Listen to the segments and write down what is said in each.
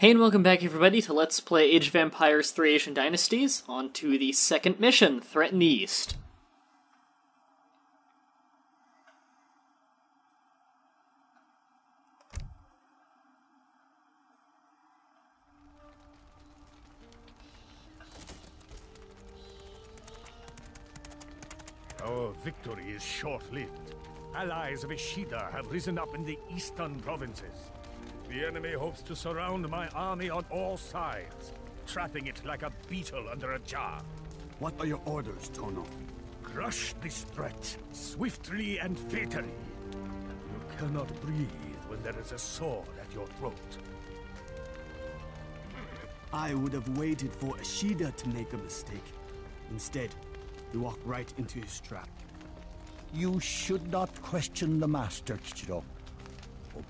Hey and welcome back everybody to Let's Play Age of Empires 3 Asian Dynasties, on to the second mission, Threaten the East. Our victory is short-lived. Allies of Ishida have risen up in the eastern provinces. The enemy hopes to surround my army on all sides, trapping it like a beetle under a jar. What are your orders, Tono? Crush this threat, swiftly and fatally. You cannot breathe when there is a sword at your throat. I would have waited for Ishida to make a mistake. Instead, you walk right into his trap. You should not question the Master, Kichiro.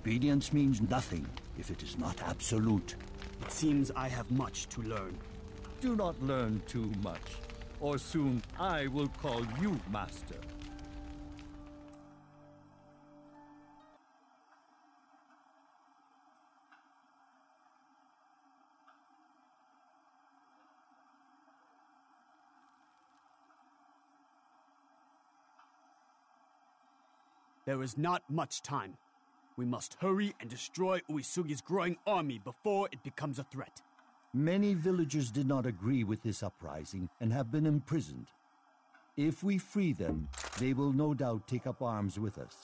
Obedience means nothing if it is not absolute. It seems I have much to learn. Do not learn too much, or soon I will call you Master. There is not much time. We must hurry and destroy Uesugi's growing army before it becomes a threat. Many villagers did not agree with this uprising and have been imprisoned. If we free them, they will no doubt take up arms with us.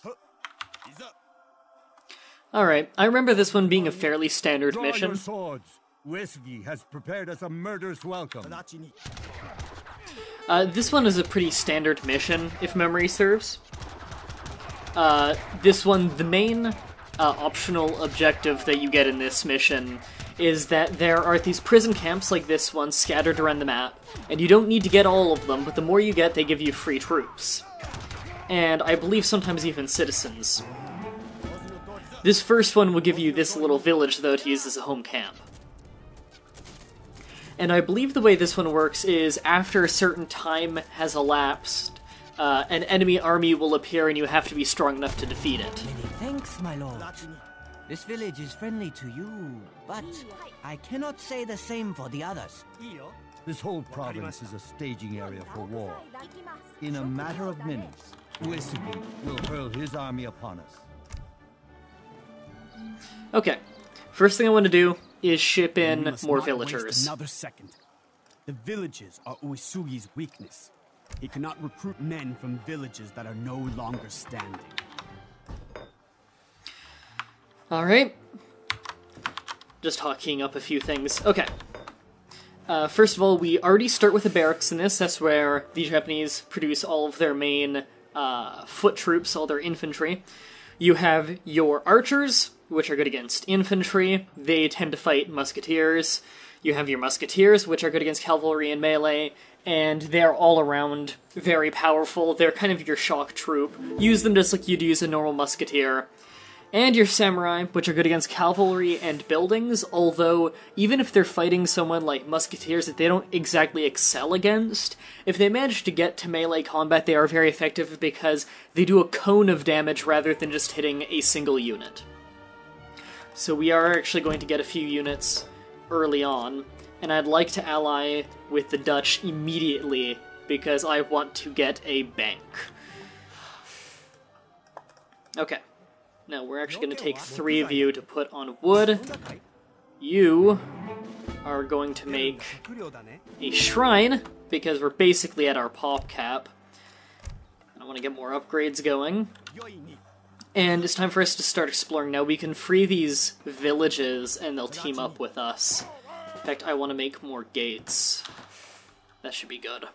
Alright, I remember this one being a fairly standard Draw mission. your swords. Uesugi has prepared us a murderous welcome. Uh, this one is a pretty standard mission, if memory serves. Uh, this one, the main uh, optional objective that you get in this mission is that there are these prison camps like this one scattered around the map, and you don't need to get all of them, but the more you get, they give you free troops. And I believe sometimes even citizens. This first one will give you this little village, though, to use as a home camp. And I believe the way this one works is after a certain time has elapsed, uh, an enemy army will appear and you have to be strong enough to defeat it. Many thanks, my lord. This village is friendly to you, but I cannot say the same for the others. This whole province is a staging area for war. In a matter of minutes, Uesugi will hurl his army upon us. Okay, first thing I want to do is ship in more villagers. Another second. The villages are Uesugi's weakness. He cannot recruit men from villages that are no longer standing. Alright. Just hockeying up a few things. Okay. Uh, first of all, we already start with the barracks in this. That's where the Japanese produce all of their main uh, foot troops, all their infantry. You have your archers, which are good against infantry. They tend to fight musketeers. You have your musketeers, which are good against cavalry and melee, and they're all around very powerful. They're kind of your shock troop. Use them just like you'd use a normal musketeer and your samurai, which are good against cavalry and buildings, although even if they're fighting someone like musketeers that they don't exactly excel against, if they manage to get to melee combat, they are very effective because they do a cone of damage rather than just hitting a single unit. So we are actually going to get a few units early on, and I'd like to ally with the Dutch immediately because I want to get a bank. Okay. Now we're actually going to take three of you to put on wood. You are going to make a shrine because we're basically at our pop cap. I want to get more upgrades going. And it's time for us to start exploring now. We can free these villages and they'll team up with us. In fact, I want to make more gates. That should be good.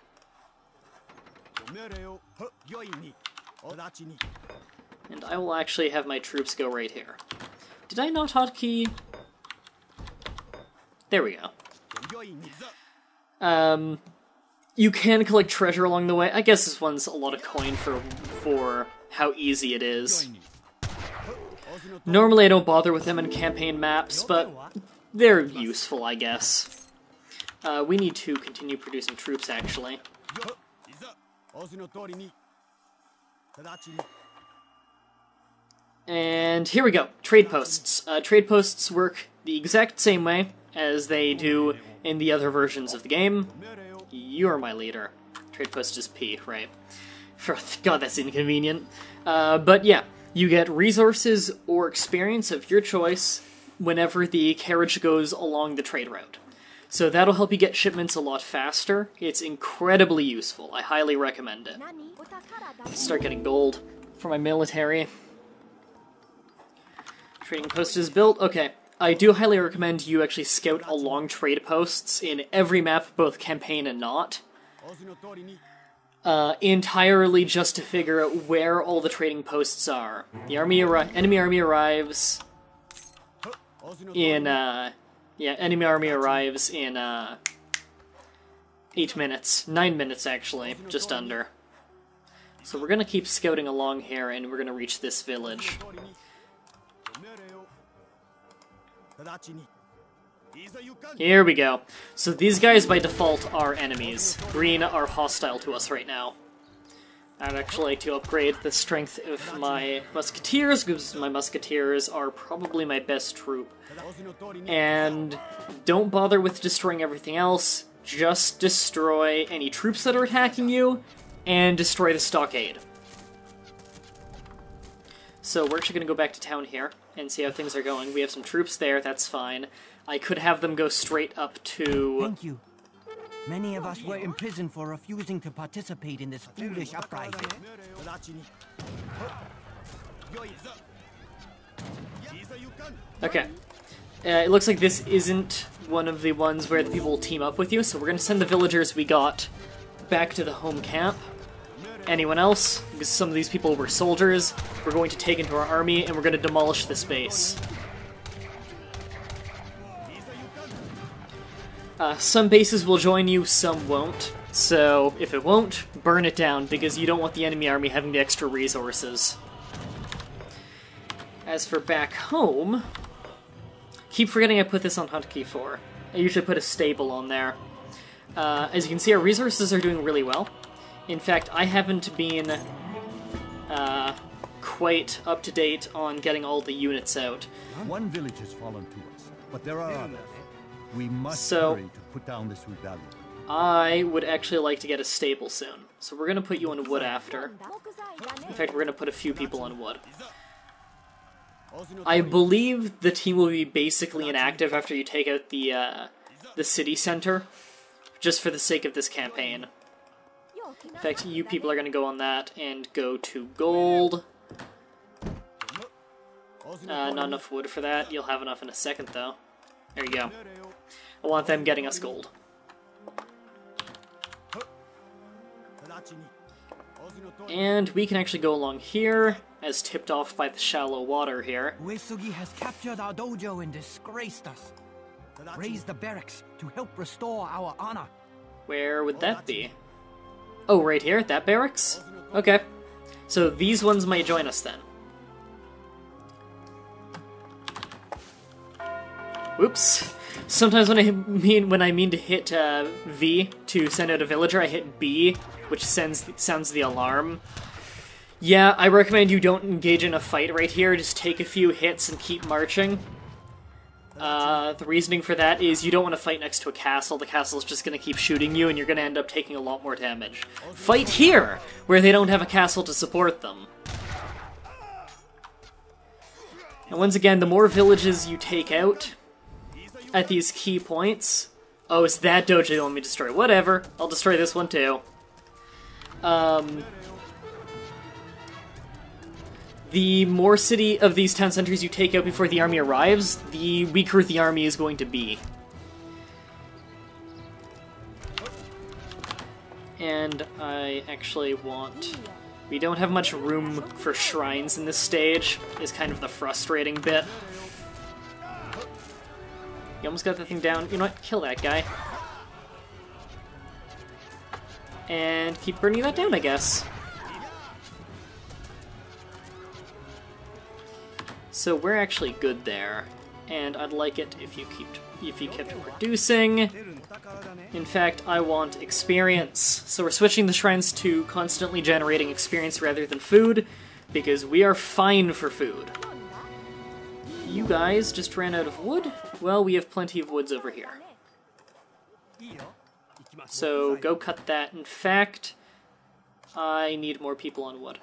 And I will actually have my troops go right here. Did I not hotkey? There we go. Um, you can collect treasure along the way. I guess this one's a lot of coin for for how easy it is. Normally I don't bother with them in campaign maps, but they're useful, I guess. Uh, we need to continue producing troops, actually. And here we go. Trade posts. Uh, trade posts work the exact same way as they do in the other versions of the game. You're my leader. Trade post is P, right? For God, that's inconvenient. Uh, but yeah, you get resources or experience of your choice whenever the carriage goes along the trade route. So that'll help you get shipments a lot faster. It's incredibly useful. I highly recommend it. Start getting gold for my military. Trading post is built. Okay. I do highly recommend you actually scout along trade posts in every map, both campaign and not. Uh, entirely just to figure out where all the trading posts are. The army arri- enemy army arrives in uh, yeah, enemy army arrives in uh, eight minutes, nine minutes actually, just under. So we're gonna keep scouting along here, and we're gonna reach this village. Here we go. So these guys by default are enemies. Green are hostile to us right now. I'd actually like to upgrade the strength of my musketeers, because my musketeers are probably my best troop. And don't bother with destroying everything else, just destroy any troops that are attacking you, and destroy the stockade. So we're actually going to go back to town here and see how things are going. We have some troops there, that's fine. I could have them go straight up to... Many of us were imprisoned for refusing to participate in this foolish uprising. Okay. Uh, it looks like this isn't one of the ones where the people will team up with you, so we're to send the villagers we got back to the home camp. Anyone else? Because some of these people were soldiers, we're going to take into our army, and we're to demolish this base. Uh, some bases will join you, some won't. So, if it won't, burn it down, because you don't want the enemy army having the extra resources. As for back home, keep forgetting I put this on Hotkey 4. I usually put a stable on there. Uh, as you can see, our resources are doing really well. In fact, I haven't been uh, quite up to date on getting all the units out. One village has fallen to us, but there are others. We must So- hurry to put down this rebellion. I would actually like to get a stable soon, so we're gonna put you on wood after. In fact, we're gonna put a few people on wood. I believe the team will be basically inactive after you take out the uh, the city center, just for the sake of this campaign. In fact, you people are gonna go on that and go to gold. Uh, not enough wood for that. You'll have enough in a second, though. There you go. I want them getting us gold. And we can actually go along here, as tipped off by the shallow water here. Uesugi has captured our dojo and disgraced us. Raise the barracks to help restore our honor. Where would that be? Oh, right here? At that barracks? Okay. So these ones might join us then. Oops. Sometimes when I mean when I mean to hit uh, V to send out a villager, I hit B, which sends sounds the alarm. Yeah, I recommend you don't engage in a fight right here. Just take a few hits and keep marching. Uh, the reasoning for that is you don't want to fight next to a castle. The castle's just going to keep shooting you, and you're going to end up taking a lot more damage. Fight here, where they don't have a castle to support them. And once again, the more villages you take out at these key points... Oh, it's that dojo you want me to destroy. Whatever, I'll destroy this one too. Um, the more city of these town centers you take out before the army arrives, the weaker the army is going to be. And I actually want... We don't have much room for shrines in this stage, is kind of the frustrating bit. You almost got that thing down. You know what? Kill that guy. And keep burning that down, I guess. So we're actually good there, and I'd like it if you keep if you kept producing. In fact, I want experience. So we're switching the shrines to constantly generating experience rather than food, because we are fine for food. you guys just ran out of wood. Well, we have plenty of woods over here. So go cut that. In fact, I need more people on wood.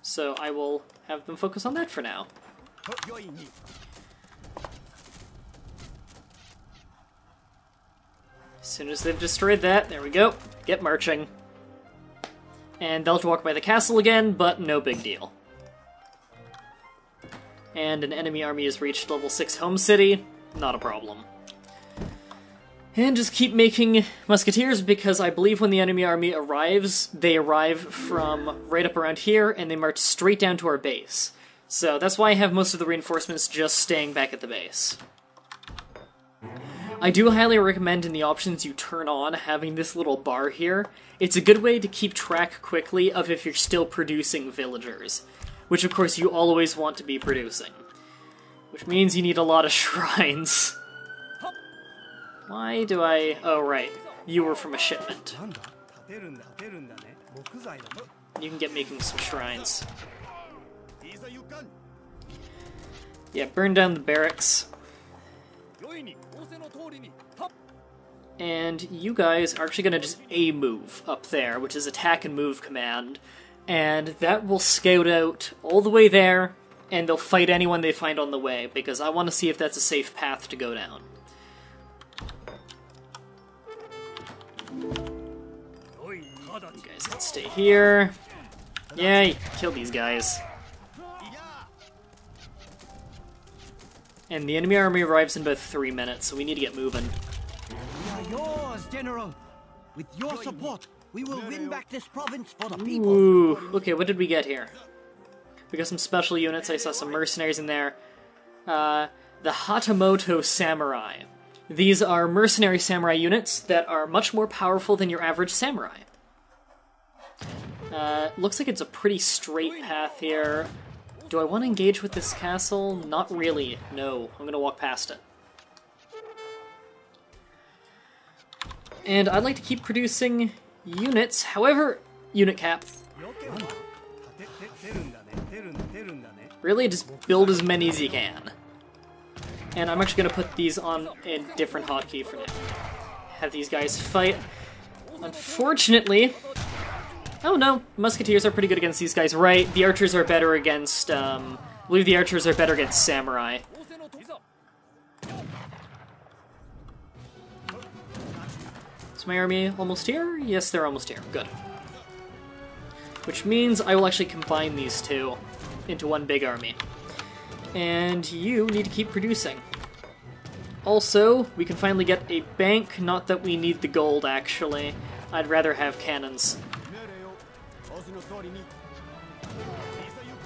So I will have them focus on that for now. As soon as they've destroyed that, there we go. Get marching. And they'll walk by the castle again, but no big deal. And an enemy army has reached level 6 home city. Not a problem. And just keep making musketeers because I believe when the enemy army arrives, they arrive from right up around here and they march straight down to our base. So that's why I have most of the reinforcements just staying back at the base. I do highly recommend in the options you turn on having this little bar here. It's a good way to keep track quickly of if you're still producing villagers, which of course you always want to be producing. Which means you need a lot of shrines. Why do I... Oh, right. You were from a shipment. You can get making some shrines. Yeah, burn down the barracks. And you guys are actually going to just A move up there, which is attack and move command. And that will scout out all the way there, and they'll fight anyone they find on the way, because I want to see if that's a safe path to go down. You guys can stay here. Yay, kill these guys. And the enemy army arrives in about three minutes, so we need to get moving. We are yours, General. With your support, we will win back this province for the people. Ooh, okay, what did we get here? We got some special units, I saw some mercenaries in there. Uh, the Hatamoto Samurai. These are mercenary samurai units that are much more powerful than your average samurai. Uh, looks like it's a pretty straight path here. Do I want to engage with this castle? Not really. No, I'm going to walk past it. And I'd like to keep producing units, however, unit cap. Really, just build as many as you can. And I'm actually going to put these on a different hotkey for now. Have these guys fight. Unfortunately... Oh no, musketeers are pretty good against these guys, right? The archers are better against, um... I believe the archers are better against samurai. Is my army almost here? Yes, they're almost here. Good. Which means I will actually combine these two into one big army. And you need to keep producing. Also, we can finally get a bank, not that we need the gold, actually. I'd rather have cannons.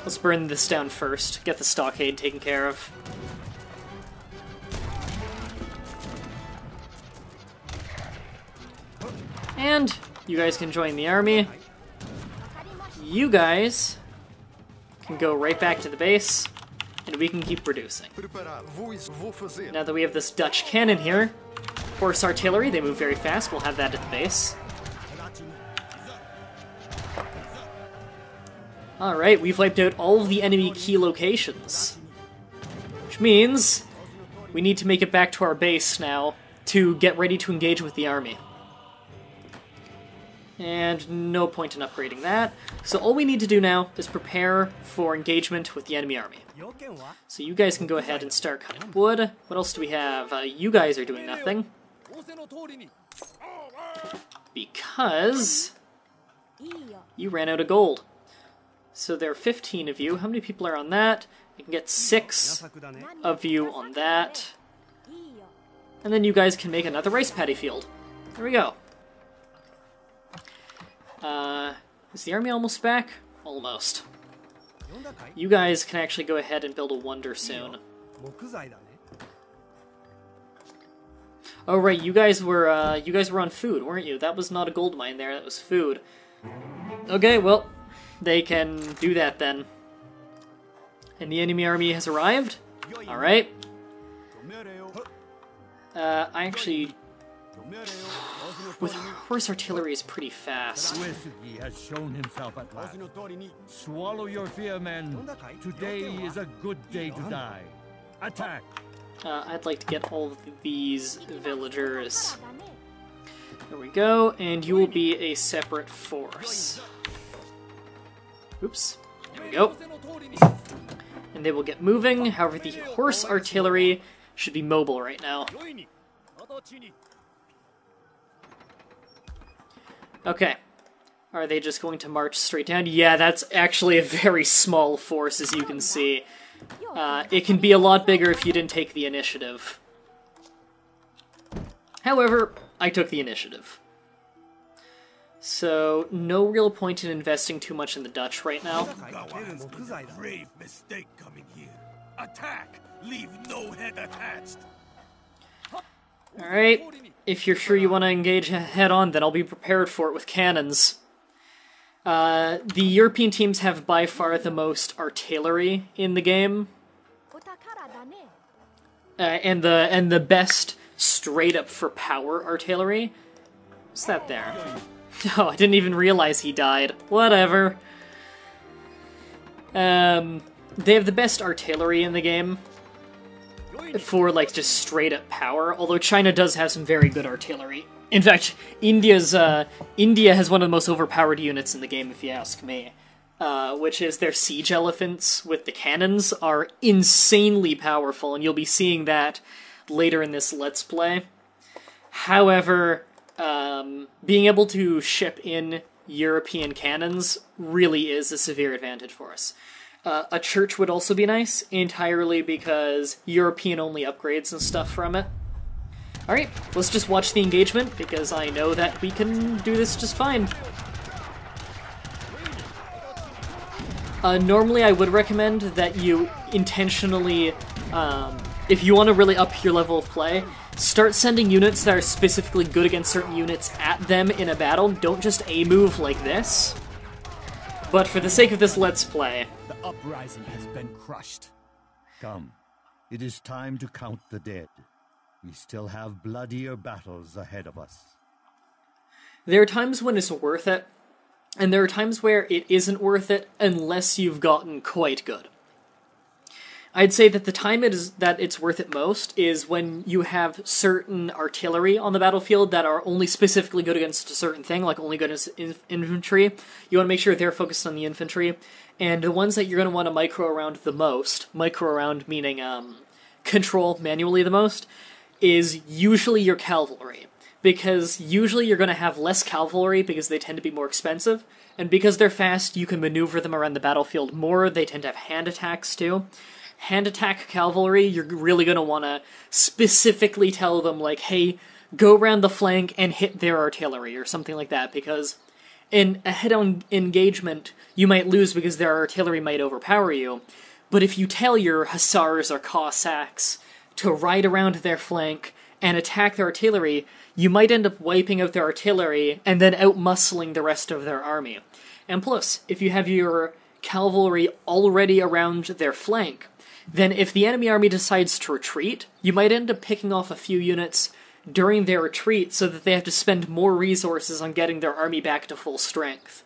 Let's burn this down first, get the stockade taken care of. And you guys can join the army. You guys can go right back to the base, and we can keep producing. Now that we have this Dutch cannon here, horse artillery, they move very fast, we'll have that at the base. Alright, we've wiped out all of the enemy key locations. Which means we need to make it back to our base now to get ready to engage with the army. And no point in upgrading that. So all we need to do now is prepare for engagement with the enemy army. So you guys can go ahead and start cutting wood. What else do we have? Uh, you guys are doing nothing. Because you ran out of gold. So there are 15 of you. How many people are on that? You can get 6 of you on that. And then you guys can make another rice paddy field. There we go. Uh, is the army almost back? Almost. You guys can actually go ahead and build a wonder soon. Oh right, you guys were uh, you guys were on food, weren't you? That was not a gold mine there. That was food. Okay, well, they can do that then. And the enemy army has arrived. All right. Uh, I actually with horse artillery is pretty fast. Has shown himself at last. Swallow your fear, men. Today is a good day to die. Attack! Uh, I'd like to get all of these villagers. There we go, and you will be a separate force. Oops. There we go. And they will get moving, however, the horse artillery should be mobile right now. Okay. Are they just going to march straight down? Yeah, that's actually a very small force, as you can see. Uh, it can be a lot bigger if you didn't take the initiative. However, I took the initiative. So, no real point in investing too much in the Dutch right now. Attack! Leave no head attached! Alright, if you're sure you want to engage head on, then I'll be prepared for it with cannons. Uh, the European teams have by far the most artillery in the game, uh, and the and the best straight up for power artillery. What's that there? Oh, I didn't even realize he died. Whatever. Um, they have the best artillery in the game for like just straight up power. Although China does have some very good artillery. In fact, India's uh, India has one of the most overpowered units in the game, if you ask me. Uh, which is their siege elephants with the cannons are insanely powerful, and you'll be seeing that later in this let's play. However, um, being able to ship in European cannons really is a severe advantage for us. Uh, a church would also be nice, entirely because European only upgrades and stuff from it. Alright, let's just watch the engagement, because I know that we can do this just fine. Uh, normally, I would recommend that you intentionally, um, if you want to really up your level of play, start sending units that are specifically good against certain units at them in a battle. Don't just A move like this. But for the sake of this Let's Play, uprising has been crushed. Come, it is time to count the dead. We still have bloodier battles ahead of us. there are times when it's worth it, and there are times where it isn't worth it unless you've gotten quite good. I'd say that the time it is that it's worth it most is when you have certain artillery on the battlefield that are only specifically good against a certain thing, like only good against in- infantry. You want to make sure they're focused on the infantry, and the ones that you're going to want to micro around the most, micro around meaning um, control manually the most, is usually your cavalry. Because usually you're going to have less cavalry because they tend to be more expensive, and because they're fast, you can maneuver them around the battlefield more. They tend to have hand attacks too. Hand attack cavalry, you're really going to want to specifically tell them, like, hey, go around the flank and hit their artillery, or something like that, because in a head on engagement, you might lose because their artillery might overpower you. But if you tell your hussars or Cossacks to ride around their flank and attack their artillery, you might end up wiping out their artillery and then outmuscling the rest of their army. And plus, if you have your cavalry already around their flank, then if the enemy army decides to retreat, you might end up picking off a few units during their retreat so that they have to spend more resources on getting their army back to full strength.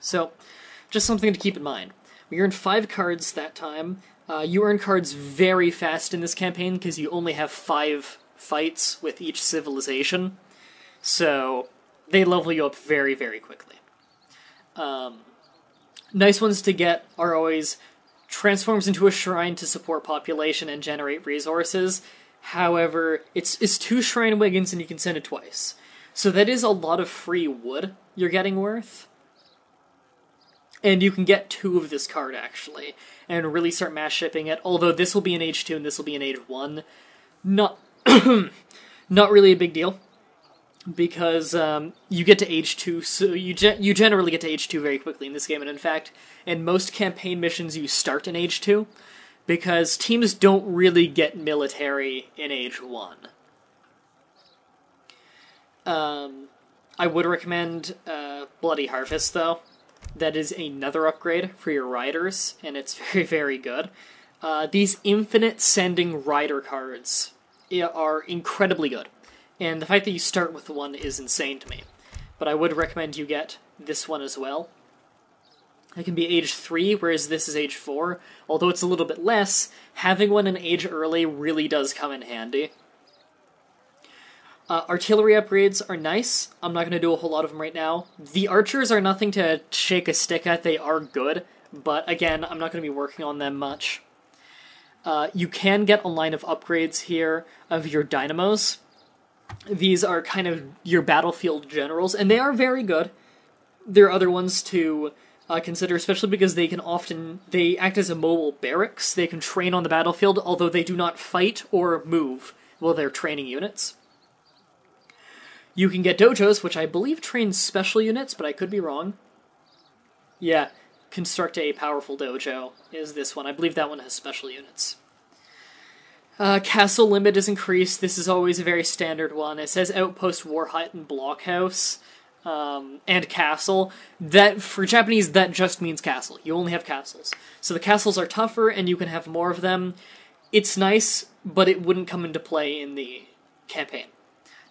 So, just something to keep in mind. We earned five cards that time. Uh, you earn cards very fast in this campaign because you only have five fights with each civilization. So, they level you up very, very quickly. Um, nice ones to get are always transforms into a shrine to support population and generate resources. However, it's it's two shrine wagons and you can send it twice. So that is a lot of free wood you're getting worth. And you can get two of this card actually, and really start mass shipping it. Although this will be an age two and this will be an age one, not not really a big deal because um, you get to age two, so you ge- you generally get to age two very quickly in this game. And in fact, in most campaign missions, you start in age two because teams don't really get military in age one. Um, I would recommend uh, Bloody Harvest though. That is another upgrade for your riders, and it's very very good. Uh, these infinite sending rider cards are incredibly good and the fact that you start with one is insane to me. But I would recommend you get this one as well. It can be age 3, whereas this is age 4. Although it's a little bit less, having one in age early really does come in handy. Uh, artillery upgrades are nice. I'm not going to do a whole lot of them right now. The archers are nothing to shake a stick at, they are good, but again, I'm not going to be working on them much. Uh, you can get a line of upgrades here of your daimyos. These are kind of your battlefield generals, and they are very good. There are other ones to uh, consider, especially because they can often they act as a mobile barracks. They can train on the battlefield, although they do not fight or move while they're training units. You can get dojos, which I believe train special units, but I could be wrong. Yeah, construct a powerful dojo is this one. I believe that one has special units. Uh, castle limit is increased. This is always a very standard one. It says outpost, war hut, and blockhouse, um, and castle. That for Japanese, that just means castle. You only have castles, so the castles are tougher, and you can have more of them. It's nice, but it wouldn't come into play in the campaign.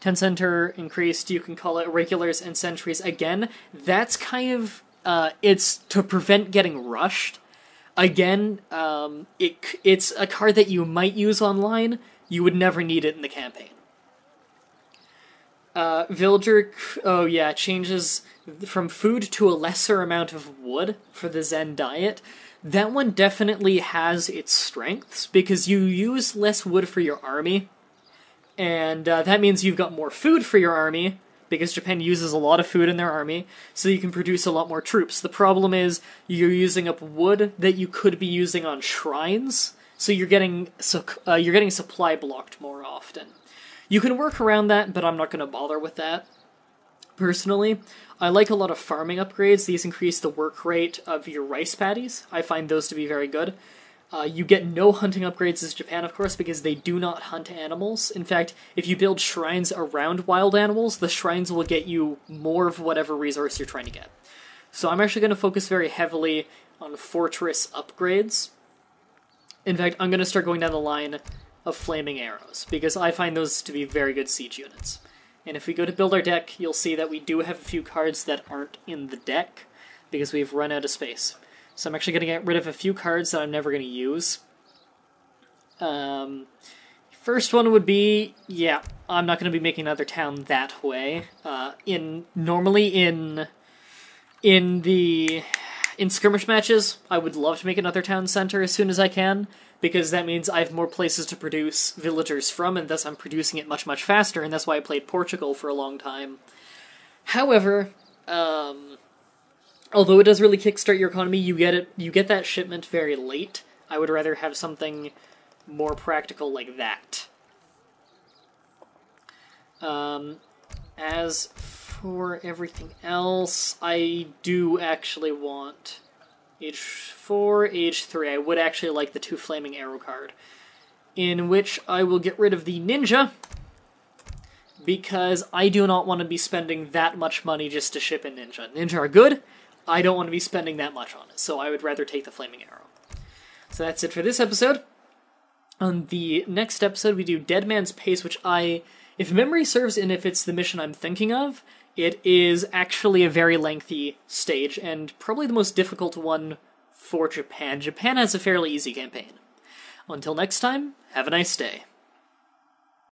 10 center increased, you can call it regulars and sentries again. That's kind of uh, it's to prevent getting rushed. Again, um, it it's a card that you might use online. You would never need it in the campaign. Uh, oh yeah, changes from food to a lesser amount of wood for the Zen diet. That one definitely has its strengths because you use less wood for your army, and uh, that means you've got more food for your army because Japan uses a lot of food in their army, so you can produce a lot more troops. The problem is you're using up wood that you could be using on shrines, so you're getting so uh, you're getting supply blocked more often. You can work around that, but I'm not going to bother with that. Personally, I like a lot of farming upgrades. These increase the work rate of your rice paddies. I find those to be very good. Uh, you get no hunting upgrades as Japan, of course, because they do not hunt animals. In fact, if you build shrines around wild animals, the shrines will get you more of whatever resource you're trying to get. So I'm actually going to focus very heavily on fortress upgrades. In fact, I'm going to start going down the line of flaming arrows, because I find those to be very good siege units. And if we go to build our deck, you'll see that we do have a few cards that aren't in the deck, because we've run out of space. So I'm actually going to get rid of a few cards that I'm never going to use. Um, first one would be, yeah, I'm not going to be making another town that way. Uh, in normally in in the in skirmish matches, I would love to make another town center as soon as I can because that means I have more places to produce villagers from, and thus I'm producing it much much faster, and that's why I played Portugal for a long time. However, um, although it does really kickstart your economy, you get it you get that shipment very late. I would rather have something more practical like that. Um, as for everything else, I do actually want age four, age three. I would actually like the two flaming arrow card, in which I will get rid of the ninja because I do not want to be spending that much money just to ship a ninja. Ninja are good. I don't want to be spending that much on it, so I would rather take the flaming arrow. So that's it for this episode. On the next episode, we do Dead Man's Pass, which I, if memory serves, and if it's the mission I'm thinking of, it is actually a very lengthy stage, and probably the most difficult one for Japan. Japan has a fairly easy campaign. Until next time, have a nice day.